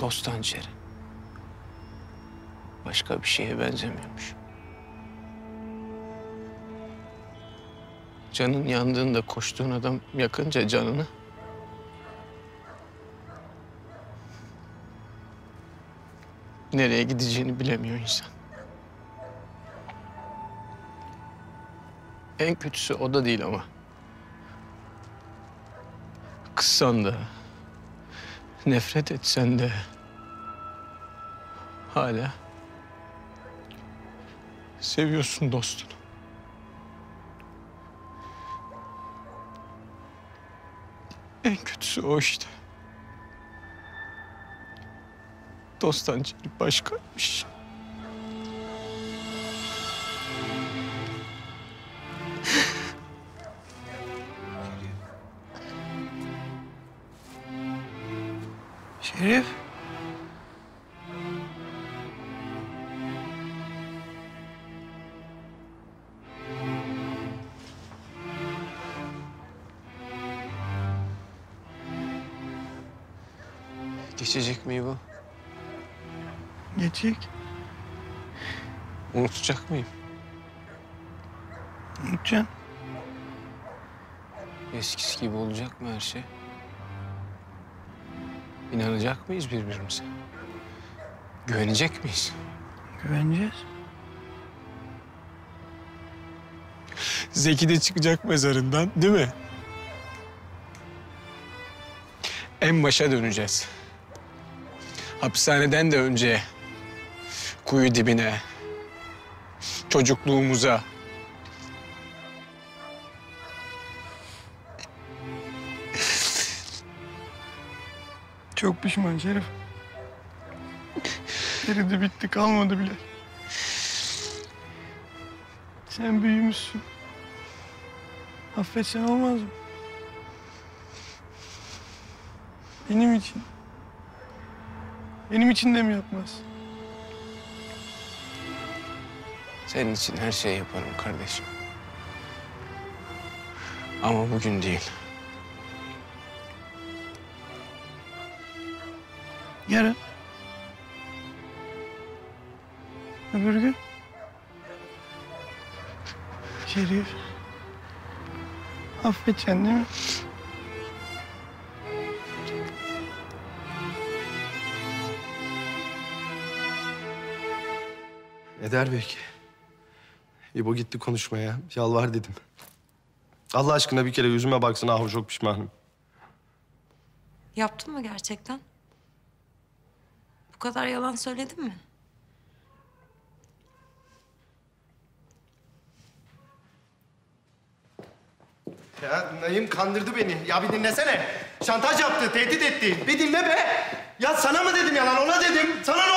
Dost hançeri. Başka bir şeye benzemiyormuş. Canın yandığında koştuğun adam yakınca canını... Nereye gideceğini bilemiyor insan. En kötüsü o da değil ama. Kızsan da, nefret etsen de hala seviyorsun dostunu. En kötüsü o işte. Dost hançeri başkaymış. Şerif. Geçecek mi bu? Geçecek. Unutacak mıyım? Unutacaksın. Eskisi gibi olacak mı her şey? İnanacak mıyız birbirimize? Güvenecek miyiz? Güveneceğiz. Zeki de çıkacak mezarından değil mi? En başa döneceğiz. Hapishaneden de önce kuyu dibine, çocukluğumuza. Çok pişman Şerif. Geride bitti kalmadı bile. Sen büyümüşsün. Affetsen olmaz mı? Benim için. Benim için de mi yapmaz? Senin için her şeyi yaparım kardeşim. Ama bugün değil. Yarın. Öbür gün. Şerif. Affedeceksin değil mi? Eder belki. İbo gitti konuşmaya. Yalvar dedim. Allah aşkına bir kere yüzüme baksın. Ah çok pişmanım. Yaptın mı gerçekten? Bu kadar yalan söyledin mi? Ya Naim kandırdı beni. Ya bir dinlesene. Şantaj yaptı, tehdit etti. Bir dinle be. Ya sana mı dedim yalan, ona dedim. Sana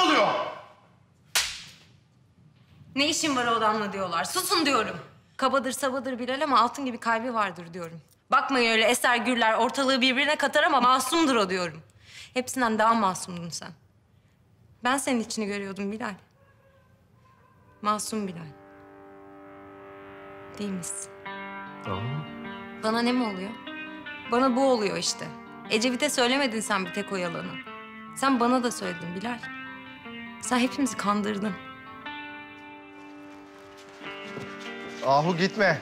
ne işin var o adamla diyorlar. Susun diyorum. Kabadır sabadır Bilal ama altın gibi kalbi vardır diyorum. Bakmayın öyle eser gürler ortalığı birbirine katar ama masumdur o diyorum. Hepsinden daha masumdun sen. Ben senin içini görüyordum Bilal. Masum Bilal. Değil misin? Bana ne mi oluyor? Bana bu oluyor işte. Ecevit'e söylemedin sen bir tek o yalanı. Sen bana da söyledin Bilal. Sen hepimizi kandırdın. Ahu gitme.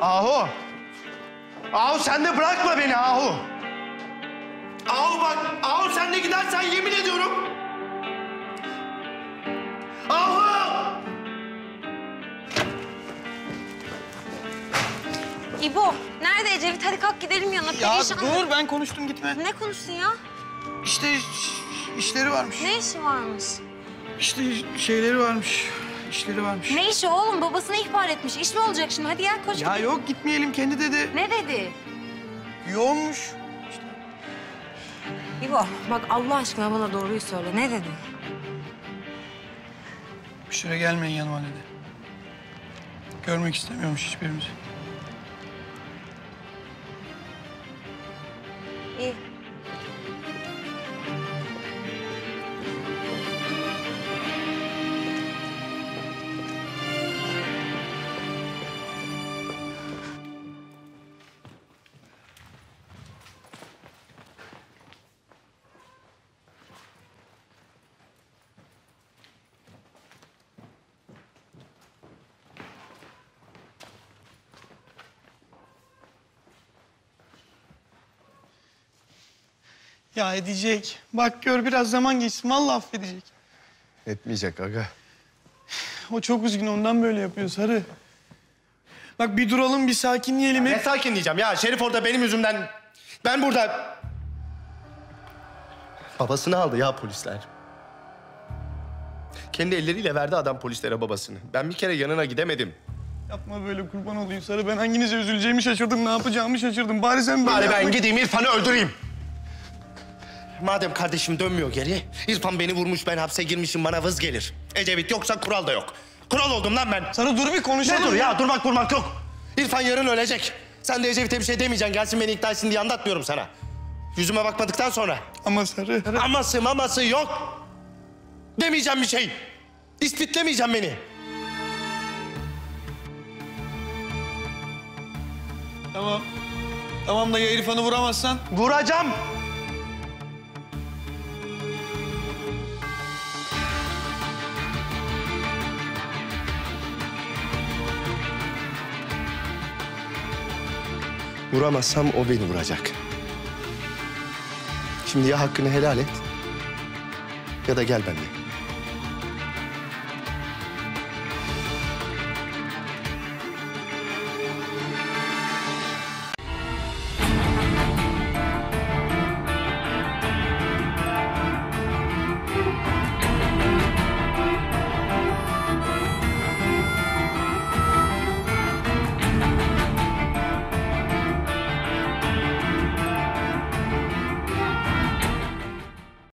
Ahu. Ahu sen de bırakma beni Ahu. Ahu bak, Ahu sen de gidersen yemin ediyorum. Ahu! İbo, nerede Ecevit? Hadi kalk gidelim yanına. Ya Perişan. dur ben konuştum gitme. Ne konuştun ya? İşte iş- işleri varmış. Ne işi varmış? İşte şeyleri varmış. İşleri varmış. Ne işi oğlum? Babasını ihbar etmiş. İş mi olacak şimdi? Hadi gel koş Ya gidelim. yok gitmeyelim kendi dedi. Ne dedi? Yoğunmuş. İbo, bak Allah aşkına bana doğruyu söyle. Ne dedi? Bir süre gelmeyin yanıma dedi. Görmek istemiyormuş hiçbirimizi. Ya edecek. Bak gör biraz zaman geçsin. Vallahi affedecek. Etmeyecek aga. O çok üzgün ondan böyle yapıyor Sarı. Bak bir duralım bir sakinleyelim Ne hep. sakin diyeceğim ya. Şerif orada benim yüzümden... Ben burada... Babasını aldı ya polisler. Kendi elleriyle verdi adam polislere babasını. Ben bir kere yanına gidemedim. Yapma böyle kurban olayım Sarı. Ben hanginize üzüleceğimi şaşırdım. Ne yapacağımı şaşırdım. Bari sen böyle Bari ben yapma. gideyim İrfan'ı öldüreyim. Madem kardeşim dönmüyor geri, İrfan beni vurmuş, ben hapse girmişim, bana vız gelir. Ecevit yoksa kural da yok. Kural oldum lan ben. Sarı dur bir konuşalım. Ne dur ya, durmak durmak yok. İrfan yarın ölecek. Sen de Ecevit'e bir şey demeyeceksin, gelsin beni ikna etsin diye anlatmıyorum sana. Yüzüme bakmadıktan sonra. Ama Sarı. Sarı. Aması maması yok. Demeyeceğim bir şey. İspitlemeyeceğim beni. Tamam. Tamam da ya İrfan'ı vuramazsan? Vuracağım. Vuramazsam o beni vuracak. Şimdi ya hakkını helal et ya da gel benimle.